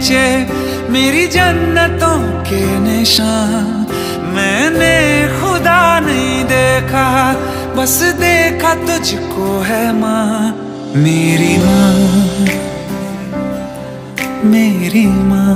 नीचे मेरी जन्नतों के निशान। मैंने खुदा नहीं देखा, बस देखा तुझको है माँ। मेरी माँ मेरी माँ।